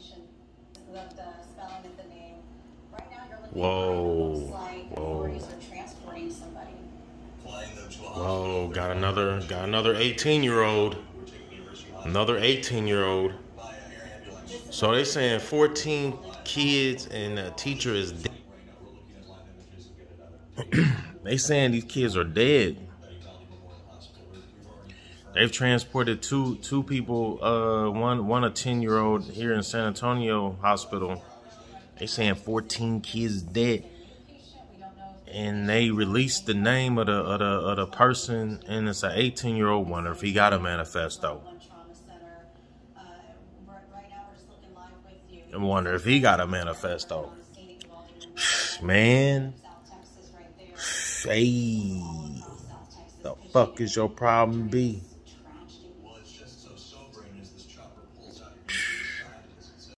organization. The, the spelling of the name. Right now, you're looking Whoa. at it looks like Whoa. authorities are transporting somebody. Whoa, got another got another 18 year old. Another 18 year old. So they saying 14 kids and a teacher is dead. they saying these kids are dead. They've transported two two people, uh, one one a 10 year old here in San Antonio hospital. They saying 14 kids dead and they released the name of the of the, of the person, and it's an 18 year old. Wonder if he got a manifesto. I wonder if he got a manifesto. Man, hey, the fuck is your problem be?